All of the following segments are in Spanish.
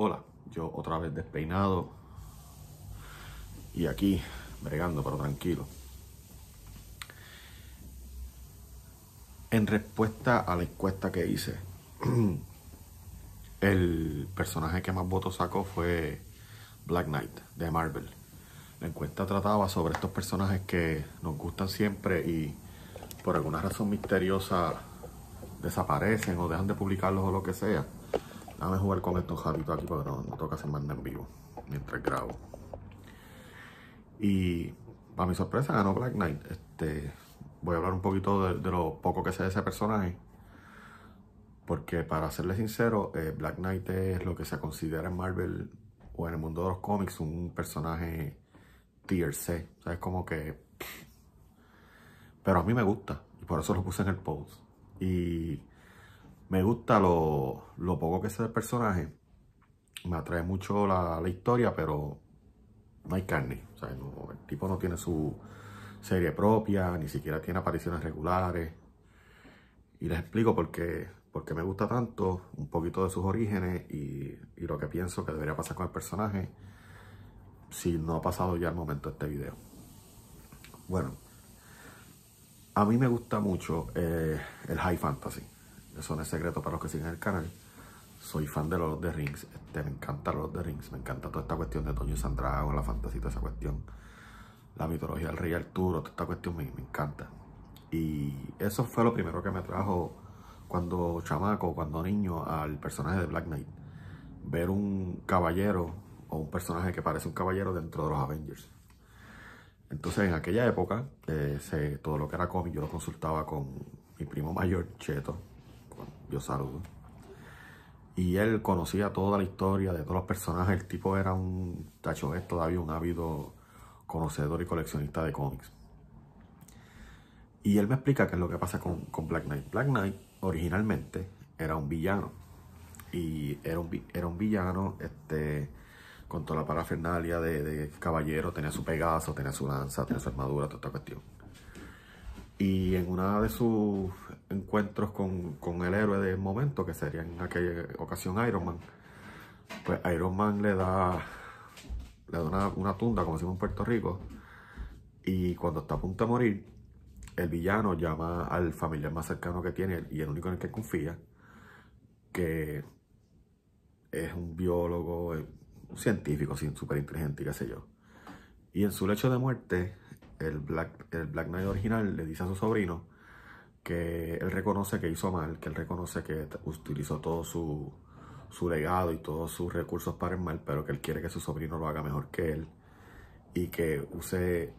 Hola, yo otra vez despeinado y aquí bregando, pero tranquilo. En respuesta a la encuesta que hice, el personaje que más votos sacó fue Black Knight de Marvel. La encuesta trataba sobre estos personajes que nos gustan siempre y por alguna razón misteriosa desaparecen o dejan de publicarlos o lo que sea. Déjame jugar con estos jaritos aquí porque no, toca hacer más en vivo mientras grabo. Y para mi sorpresa ganó Black Knight. Este, voy a hablar un poquito de, lo poco que sé de ese personaje. Porque para serle sincero, eh, Black Knight es lo que se considera en Marvel o en el mundo de los cómics un personaje tier C. O sea, es como que... Pero a mí me gusta. Y por eso lo puse en el post. Y me gusta lo, poco que sé del personaje. Me atrae mucho la, historia, pero no hay carne. O sea, el tipo no tiene su serie propia, ni siquiera tiene apariciones regulares. Y les explico por qué, me gusta tanto, un poquito de sus orígenes y, y, lo que pienso que debería pasar con el personaje si no ha pasado ya el momento de este video. Bueno, a mí me gusta mucho eh, el high fantasy. Eso no es secreto para los que siguen el canal. Soy fan de los de Rings. Este, me encanta los de Rings. Me encanta toda esta cuestión de Toño Sandrago, la fantasía, toda esa cuestión. La mitología del rey Arturo, toda esta cuestión me, me encanta. Y eso fue lo primero que me trajo cuando chamaco, cuando niño, al personaje de Black Knight. Ver un caballero o un personaje que parece un caballero dentro de los Avengers. Entonces, en aquella época, eh, todo lo que era cómic yo lo consultaba con mi primo mayor, Cheto, yo saludo. Y él conocía toda la historia de todos los personajes. El tipo era un, tacho, es todavía un ávido conocedor y coleccionista de cómics. Y él me explica qué es lo que pasa con, Black Knight. Black Knight originalmente era un villano. Y era un, era un villano este, con toda la parafernalia de, caballero. Tenía su pegazo, tenía su lanza, tenía su armadura, toda esta cuestión. Y en una de sus encuentros con, el héroe del momento, que sería en aquella ocasión Iron Man, pues Iron Man le da, le da una, tunda, como decimos en Puerto Rico, y cuando está a punto de morir, el villano llama al familiar más cercano que tiene y el único en el que confía, que es un biólogo, un científico, súper inteligente y qué sé yo. Y en su lecho de muerte, el Black, el Black Knight original le dice a su sobrino que él reconoce que hizo mal, que él reconoce que utilizó todo su, legado y todos sus recursos para el mal, pero que él quiere que su sobrino lo haga mejor que él y que use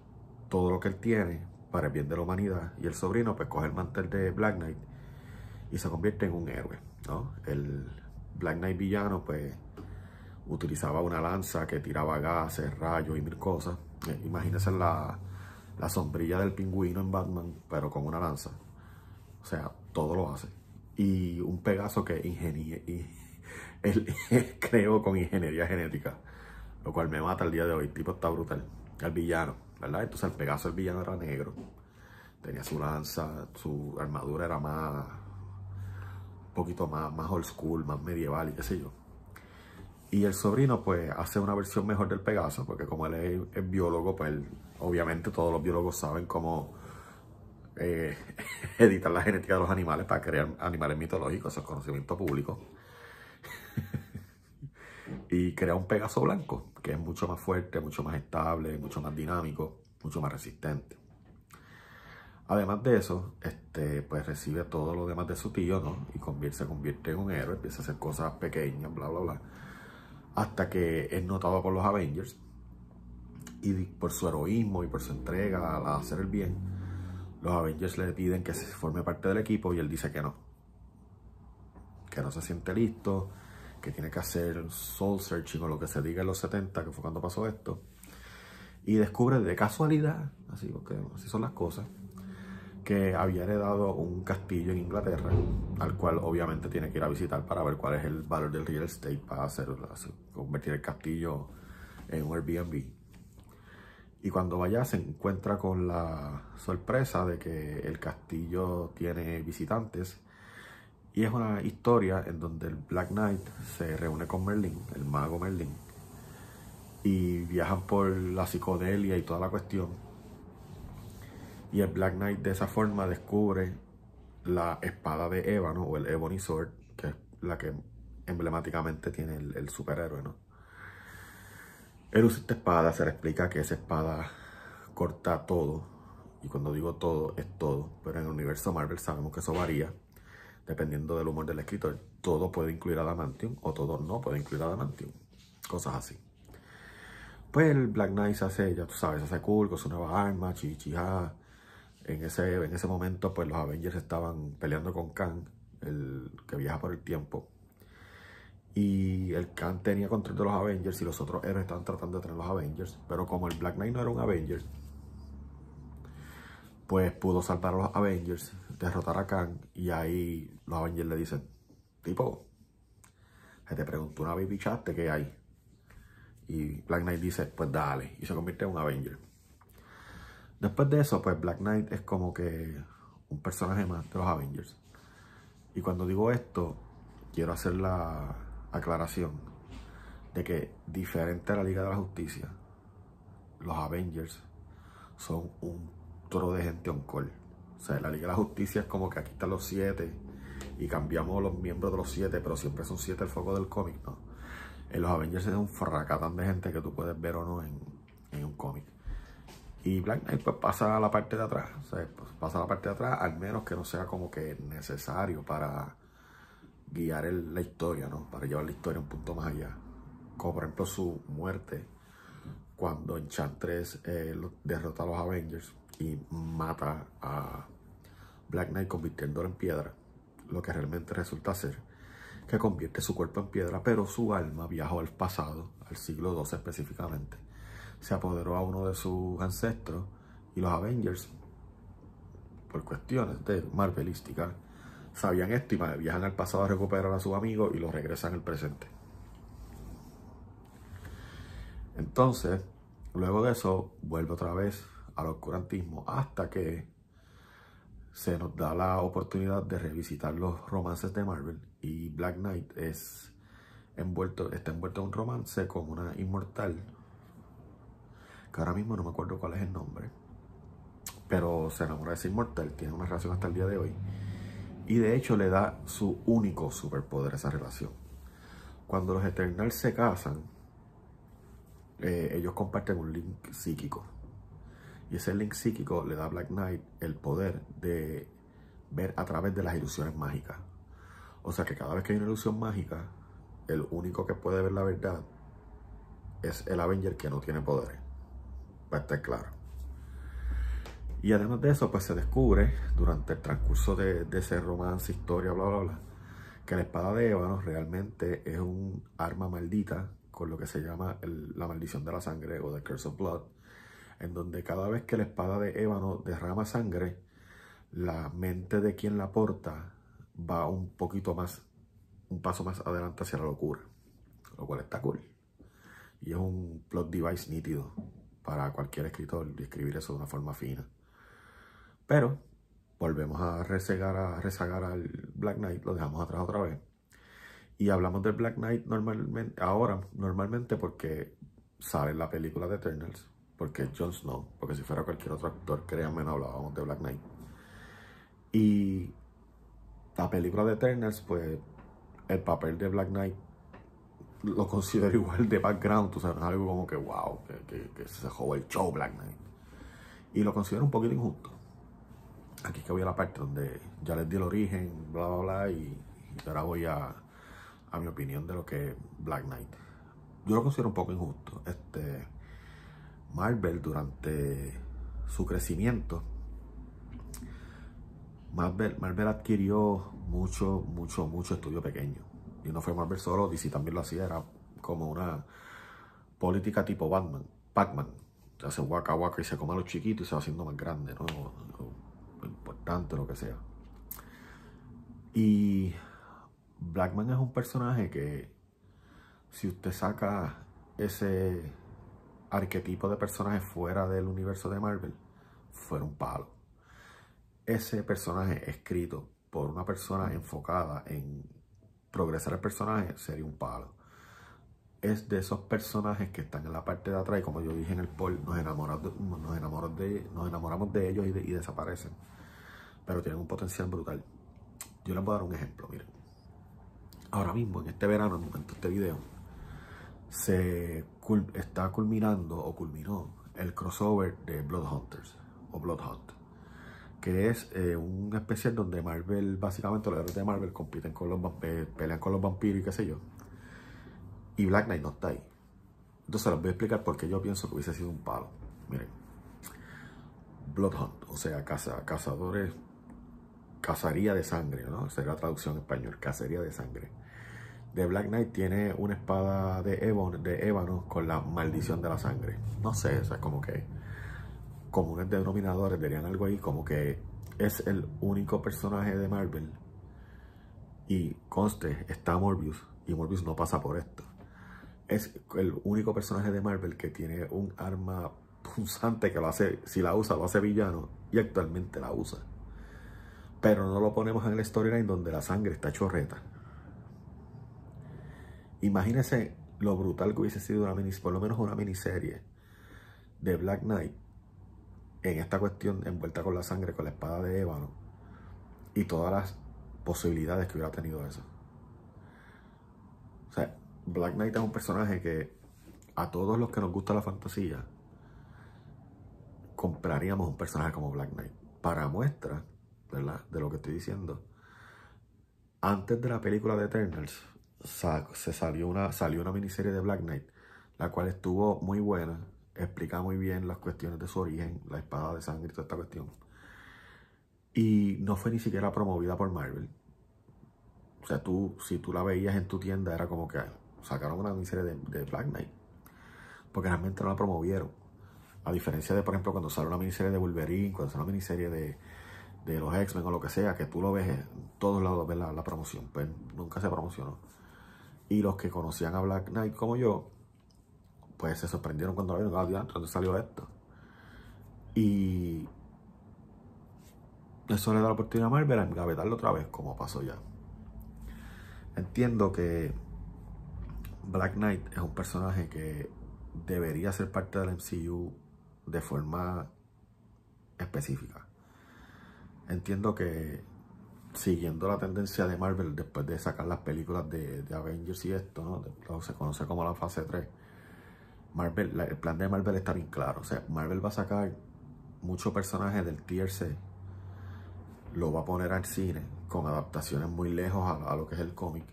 todo lo que él tiene para el bien de la humanidad. Y el sobrino pues coge el mantel de Black Knight y se convierte en un héroe, ¿no? El Black Knight villano pues utilizaba una lanza que tiraba gases, rayos y mil cosas. Imagínense la, la sombrilla del pingüino en Batman, pero con una lanza. O sea, todo lo hace. Y un Pegaso que y él creó con ingeniería genética, lo cual me mata el día de hoy. El tipo está brutal. El villano, ¿verdad? Entonces el Pegaso, el villano era negro. Tenía su lanza, su armadura era más, un poquito más, más old school, más medieval y qué sé yo. Y el sobrino pues hace una versión mejor del Pegaso, porque como él es, biólogo, pues obviamente todos los biólogos saben cómo eh, editar la genética de los animales para crear animales mitológicos, eso es conocimiento público. y crea un Pegaso blanco, que es mucho más fuerte, mucho más estable, mucho más dinámico, mucho más resistente. Además de eso, este, pues recibe todo lo demás de su tío, ¿no? Y convierte, se convierte en un héroe, empieza a hacer cosas pequeñas, bla, bla, bla hasta que es notado por los Avengers y por su heroísmo y por su entrega a hacer el bien, los Avengers le piden que se forme parte del equipo y él dice que no, que no se siente listo, que tiene que hacer soul searching o lo que se diga en los 70, que fue cuando pasó esto, y descubre de casualidad, así, porque así son las cosas, que había heredado un castillo en Inglaterra, al cual obviamente tiene que ir a visitar para ver cuál es el valor del real estate para hacer, convertir el castillo en un Airbnb. Y cuando vaya se encuentra con la sorpresa de que el castillo tiene visitantes Y es una historia en donde el Black Knight se reúne con Merlin, el mago Merlin, y viajan por la psicodelia y toda la cuestión. Y el Black Knight de esa forma descubre la espada de ébano o el Ebony Sword, que es la que emblemáticamente tiene el, superhéroe, ¿no? Él usa esta espada, se le explica que esa espada corta todo, y cuando digo todo, es todo, pero en el universo Marvel sabemos que eso varía, dependiendo del humor del escritor. Todo puede incluir Adamantium o todo no puede incluir Adamantium, cosas así. Pues el Black Knight se hace, ya tú sabes, se hace cool con su nueva arma, chichija. En ese, en ese momento, pues los Avengers estaban peleando con Kang, el que viaja por el tiempo. Y el Kang tenía control de los Avengers y los otros héroes estaban tratando de tener los Avengers. Pero como el Black Knight no era un Avenger, pues pudo salvar a los Avengers, derrotar a Kang. Y ahí los Avengers le dicen, tipo, se te preguntó una baby chat qué hay. Y Black Knight dice, pues dale. Y se convierte en un Avenger. Después de eso, pues Black Knight es como que un personaje más de los Avengers. Y cuando digo esto, quiero hacer la aclaración de que diferente a la Liga de la Justicia, los Avengers son un toro de gente on call. O sea, la Liga de la Justicia es como que aquí están los siete y cambiamos los miembros de los siete, pero siempre son siete el foco del cómic, ¿no? En los Avengers es un fracatán de gente que tú puedes ver o no en, en un cómic. Y Black Knight pues pasa a la parte de atrás, pues, pasa a la parte de atrás, al menos que no sea como que necesario para guiar la historia, ¿no? Para llevar la historia un punto más allá. Como por ejemplo su muerte cuando Enchantress eh, derrota a los Avengers y mata a Black Knight convirtiéndolo en piedra, lo que realmente resulta ser que convierte su cuerpo en piedra, pero su alma viajó al pasado, al siglo XII específicamente se apoderó a uno de sus ancestros y los Avengers, por cuestiones de Marvelística, sabían esto y viajan al pasado a recuperar a sus amigos y los regresan al presente. Entonces, luego de eso, vuelve otra vez al oscurantismo hasta que se nos da la oportunidad de revisitar los romances de Marvel y Black Knight es envuelto, está envuelto en un romance con una inmortal que ahora mismo no me acuerdo cuál es el nombre, pero se enamora de ese inmortal, tiene una relación hasta el día de hoy, y de hecho le da su único superpoder a esa relación. Cuando los Eternals se casan, eh, ellos comparten un link psíquico. Y ese link psíquico le da a Black Knight el poder de ver a través de las ilusiones mágicas. O sea que cada vez que hay una ilusión mágica, el único que puede ver la verdad es el Avenger que no tiene poderes para estar claro. Y además de eso, pues se descubre durante el transcurso de, ese romance, historia, bla, bla, bla, que la espada de ébano realmente es un arma maldita con lo que se llama la maldición de la sangre o the curse of blood, en donde cada vez que la espada de ébano derrama sangre, la mente de quien la porta va un poquito más, un paso más adelante hacia la locura, lo cual está cool. Y es un plot device nítido para cualquier escritor escribir eso de una forma fina. Pero volvemos a rezagar, a rezagar al Black Knight, lo dejamos atrás otra vez. Y hablamos del Black Knight normalmente, ahora, normalmente porque sale la película de Eternals, porque es Jon Snow, porque si fuera cualquier otro actor, créanme, no hablábamos de Black Knight. Y la película de Eternals, pues el papel de Black Knight lo considero igual de background, tú sabes, algo como que wow, que, se jugó el show Black Knight. Y lo considero un poquito injusto. Aquí que voy a la parte donde ya les di el origen, bla, bla, bla, y, ahora voy a, a mi opinión de lo que es Black Knight. Yo lo considero un poco injusto. Este, Marvel durante su crecimiento, Marvel, Marvel adquirió mucho, mucho, mucho estudio pequeño y no fue Marvel solo, DC también lo hacía, era como una política tipo Batman, Pac-Man. Se hace waka waka y se come a los chiquitos y se va haciendo más grande, ¿no? Lo importante, lo que sea. Y Blackman es un personaje que si usted saca ese arquetipo de personaje fuera del universo de Marvel, fuera un palo. Ese personaje escrito por una persona enfocada en progresar el personaje, sería un palo. Es de esos personajes que están en la parte de atrás y como yo dije en el poll, nos enamoramos nos enamoramos de, nos enamoramos de ellos y, desaparecen. Pero tienen un potencial brutal. Yo les voy a dar un ejemplo, miren. Ahora mismo, en este verano, en el momento de este video, se está culminando o culminó el crossover de Blood Hunters o Blood Hunt, que es eh, un especial donde Marvel, básicamente los héroes de Marvel compiten con los eh, pelean con los vampiros y qué sé yo. Y Black Knight no está ahí. Entonces les voy a explicar por qué yo pienso que hubiese sido un palo. Miren, Blood Hunt, o sea, caza, cazadores, cazaría de sangre, ¿no? La traducción en español, cacería de sangre de Black Knight tiene una espada de, de ébano con la maldición de la sangre. No sé, o sea, como que comunes denominadores dirían algo ahí, como que es el único personaje de Marvel. Y conste, está Morbius, y Morbius no pasa por esto. Es el único personaje de Marvel que tiene un arma punzante que lo hace, si la usa, lo hace villano, y actualmente la usa. Pero no lo ponemos en el storyline donde la sangre está chorreta. Imagínese lo brutal que hubiese sido una miniserie, por lo menos una miniserie de Black Knight en esta cuestión envuelta con la sangre, con la espada de ébano y todas las posibilidades que hubiera tenido eso. O sea, Black Knight es un personaje que a todos los que nos gusta la fantasía compraríamos un personaje como Black Knight. Para muestra, ¿verdad? De lo que estoy diciendo. Antes de la película de Eternals, se salió una, salió una miniserie de Black Knight, la cual estuvo muy buena, explica muy bien las cuestiones de su origen, la espada de sangre y toda esta cuestión. Y no fue ni siquiera promovida por Marvel. O sea, tú, si tú la veías en tu tienda, era como que sacaron una miniserie de, Black Knight. Porque realmente no la promovieron. A diferencia de, por ejemplo, cuando sale una miniserie de Wolverine, cuando sale una miniserie de, de los X-Men o lo que sea, que tú lo ves en todos lados, ves la, la promoción. Pues nunca se promocionó. Y los que conocían a Black Knight como yo, pues se sorprendieron cuando lo vieron. Ah, ¿dónde salió esto? Y eso le da la oportunidad a Marvel a engavetarlo otra vez, como pasó ya. Entiendo que Black Knight es un personaje que debería ser parte del MCU de forma específica. Entiendo que siguiendo la tendencia de Marvel después de sacar las películas de, Avengers y esto, ¿no? Se conoce como la fase 3. Marvel, el plan de Marvel está bien claro. O sea, Marvel va a sacar muchos personajes del tier C, lo va a poner al cine con adaptaciones muy lejos a, a lo que es el cómic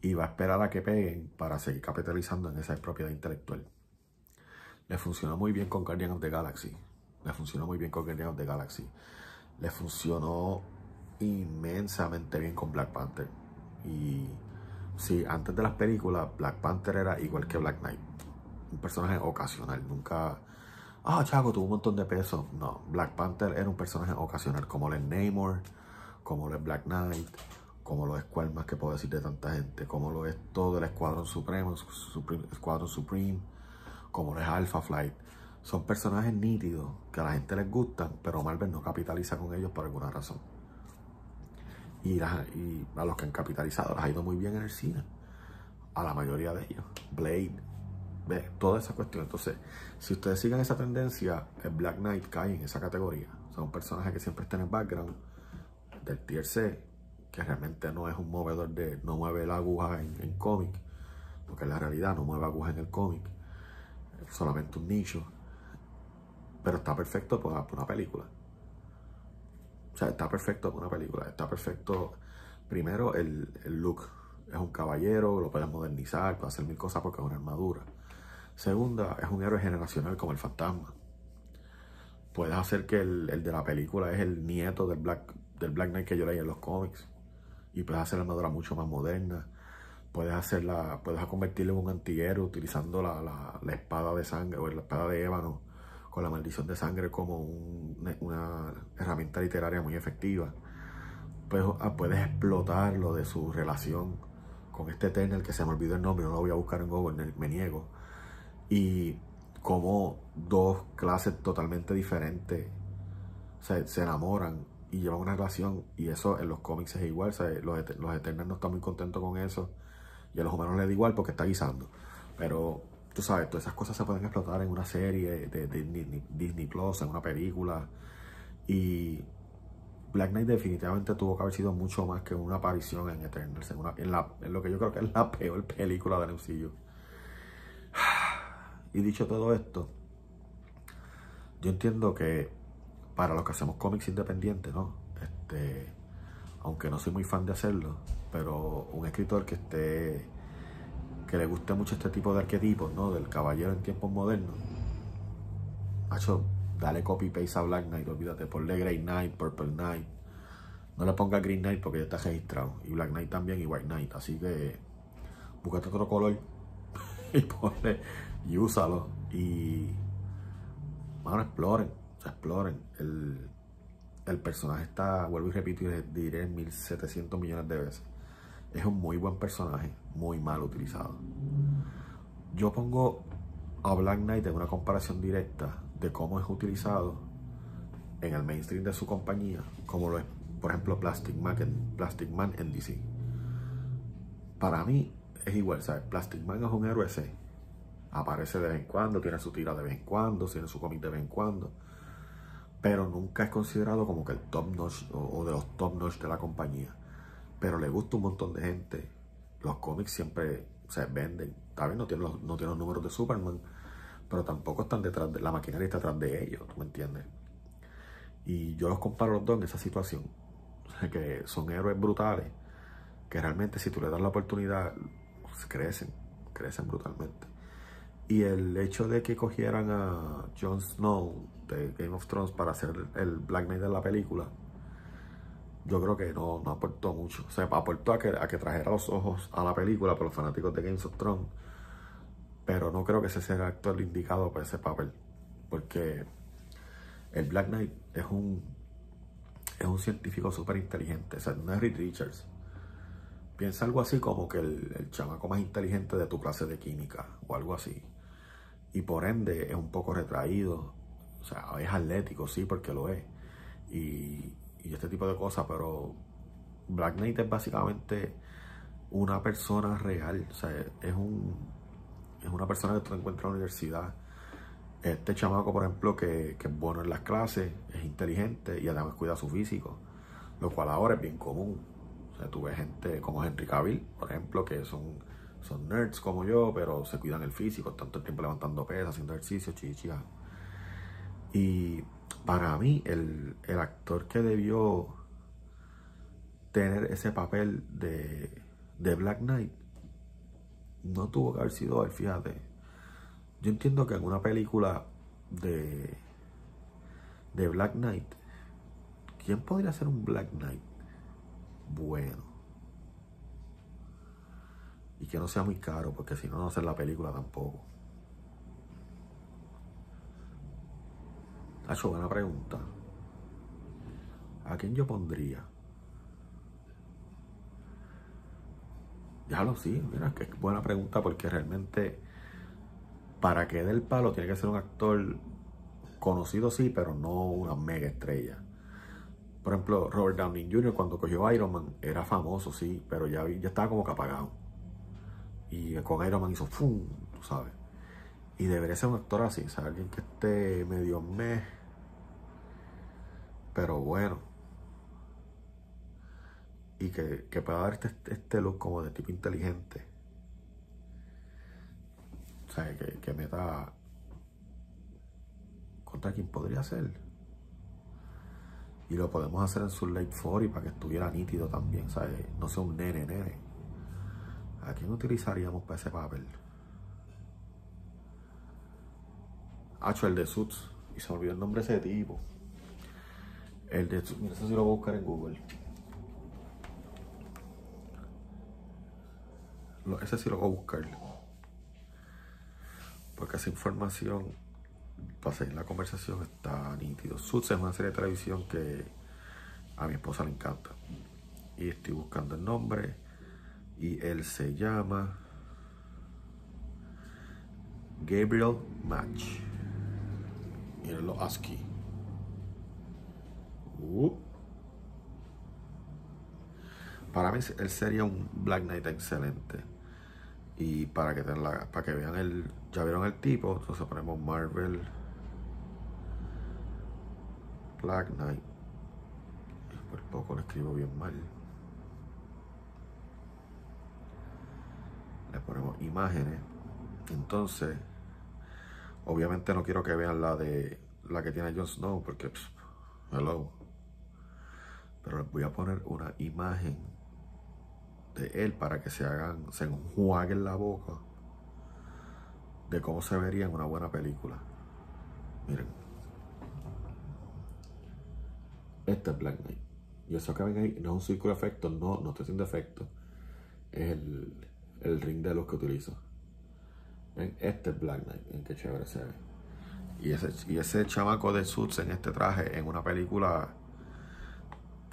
y va a esperar a que peguen para seguir capitalizando en esa propiedad intelectual. Le funcionó muy bien con Guardian of the Galaxy. Le funcionó muy bien con Guardian of the Galaxy. Le funcionó inmensamente bien con Black Panther. Y sí, antes de las películas, Black Panther era igual que Black Knight. Un personaje ocasional, nunca... Ah, Chaco, tuvo un montón de peso. No, Black Panther era un personaje ocasional, como lo es Namor, como lo es Black Knight, como lo es cual más que puedo decir de tanta gente, como lo es todo el Escuadrón Supremo, Escuadrón Supreme, como lo es Alpha Flight. Son personajes nítidos que a la gente les gustan, pero Marvel no capitaliza con ellos por alguna razón y, a los que han capitalizado les ha ido muy bien en el cine. A la mayoría de ellos. Blade, ve, toda esa cuestión. Entonces, si ustedes siguen esa tendencia, el Black Knight cae en esa categoría. Son personajes que siempre están en background del tier C, que realmente no es un movedor de, no mueve la aguja en, cómic, porque en la realidad no mueve aguja en el cómic, solamente un nicho, pero está perfecto para una película. O sea, está perfecto para una película. Está perfecto. Primero, el, look. Es un caballero, lo puedes modernizar, puedes hacer mil cosas porque es una armadura. Segunda, es un héroe generacional como el fantasma. Puedes hacer que el, de la película es el nieto del Black, del Black Knight que yo leí en los cómics. Y puedes hacer la armadura mucho más moderna. Puedes hacerla, puedes convertirlo en un antihéroe utilizando la, la espada de sangre o la espada de ébano con la maldición de sangre como una herramienta literaria muy efectiva. Pues ah, puedes explotarlo de su relación con este Eternal, que se me olvidó el nombre, no lo voy a buscar en Google, me niego. Y como dos clases totalmente diferentes se, se enamoran y llevan una relación y eso en los cómics es igual, Los, los Eternals no están muy contentos con eso y a los humanos les da igual porque está guisando. Pero tú sabes, todas esas cosas se pueden explotar en una serie de, Disney, Plus, en una película y Black Knight definitivamente tuvo que haber sido mucho más que una aparición en Eternals, en, en, lo que yo creo que es la peor película del MCU. Y dicho todo esto, yo entiendo que para los que hacemos cómics independientes, ¿no? Este, aunque no soy muy fan de hacerlo, pero un escritor que esté que le guste mucho este tipo de arquetipos, ¿no? Del caballero en tiempos modernos. Macho, dale copy paste a Black Knight, olvídate, ponle Grey Knight, Purple Knight. No le ponga Green Knight porque ya está registrado. Y Black Knight también y White Knight. Así que búscate otro color y ponle y úsalo. Y bueno, exploren, exploren. El, el personaje está, vuelvo y repito y diré 1700 millones de veces. Es un muy buen personaje, muy mal utilizado. Yo pongo a Black Knight en una comparación directa de cómo es utilizado en el mainstream de su compañía, como lo es, por ejemplo, Plastic Man en, Plastic Man en DC. Para mí es igual, ¿sabes? Plastic Man es un héroe C. Aparece de vez en cuando, tiene su tira de vez en cuando, tiene su cómic de vez en cuando pero nunca es considerado como que el top notch o, de los top notch de la compañía. Pero le gusta un montón de gente. Los cómics siempre se venden. Tal vez no tienen los, no tienen los números de Superman, pero tampoco están detrás de la maquinaria está detrás de ellos, ¿tú me entiendes? Y yo los comparo los dos en esa situación. que son héroes brutales, que realmente si tú le das la oportunidad, crecen, crecen brutalmente. Y el hecho de que cogieran a Jon Snow de Game of Thrones para hacer el Black Knight de la película, yo creo que no, no aportó mucho. O sea, aportó a que, a que trajera los ojos a la película por los fanáticos de Game of Thrones. Pero no creo que ese sea el actor indicado para ese papel. Porque el Black Knight es un, es un científico súper inteligente. O sea, no es Richards. Piensa algo así como que el, el chamaco más inteligente de tu clase de química o algo así. Y por ende es un poco retraído, o sea, es atlético, sí, porque lo es. Y, este tipo de cosas, pero Black Knight es básicamente una persona real. O sea, es un es una persona que tú encuentras en la universidad. Este chamaco, por ejemplo, que, es bueno en las clases, es inteligente y además cuida su físico, lo cual ahora es bien común. O sea, tú ves gente como Henry Cavill, por ejemplo, que son, son nerds como yo, pero se cuidan el físico, tanto el tiempo levantando pesas, haciendo ejercicio, chichichas. Y para mí, el, actor que debió tener ese papel de, Black Knight no tuvo que haber sido él, fíjate. Yo entiendo que en una película de, de Black Knight, ¿quién podría ser un Black Knight? Bueno. Y que no sea muy caro, porque si no, no hacer la película tampoco. Ha hecho buena pregunta. ¿A quién yo pondría? Déjalo, sí, mira, que es buena pregunta porque realmente para que dé el palo tiene que ser un actor conocido, sí, pero no una mega estrella. Por ejemplo, Robert Downey Jr. cuando cogió Iron Man era famoso, sí, pero ya, ya estaba como que apagado. Y con Iron Man hizo ¡fum! Tú sabes. Y debería ser un actor así, o sea, alguien que esté medio meh pero bueno. Y que, pueda dar este, este, look como de tipo inteligente. O sea, que, que meta contra quien podría ser. Y lo podemos hacer en su late 40 para que estuviera nítido también, ¿sabes? No sea un nene, nene. ¿A quién utilizaríamos para ese papel? Hacho el de Suits. Y se me olvidó el nombre ese tipo. El de, mira, eso sí lo voy a buscar en Google. ese sí lo voy a buscar. Porque esa información, para seguir la conversación, está nítido. Suits es una serie de televisión que a mi esposa le encanta. Y estoy buscando el nombre. Y él se llama Gabriel Match. Miren lo ASCII. Uh, para mí él sería un Black Knight excelente. Y para que, para que vean el, ya vieron el tipo, entonces ponemos Marvel Black Knight. Por poco lo escribo bien mal. Le ponemos imágenes. Entonces, obviamente no quiero que vean la de la que tiene Jon Snow porque hello. Pero les voy a poner una imagen de él para que se hagan, se enjuaguen la boca de cómo se vería en una buena película. Miren. Este es Black Knight. Y eso que ven ahí no es un círculo de efectos, no, no estoy haciendo efectos. Es el, el ring de luz que utilizo. ¿Ven? Este es Black Knight. En qué chévere se ve. Y ese, y ese chamaco de Suits en este traje, en una película,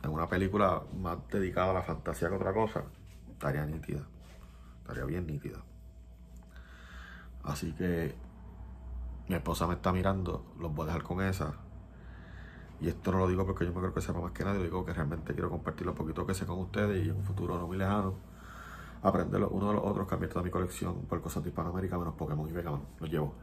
en una película más dedicada a la fantasía que otra cosa, estaría nítida. Estaría bien nítida. Así que mi esposa me está mirando, los voy a dejar con esa. Y esto no lo digo porque yo me creo que sepa más que nadie, lo digo que realmente quiero compartir lo poquito que sé con ustedes y en un futuro no muy lejano aprender uno de los otros, cambiar toda mi colección por cosas de Hispanoamérica menos Pokémon y Vegaman. Los llevo.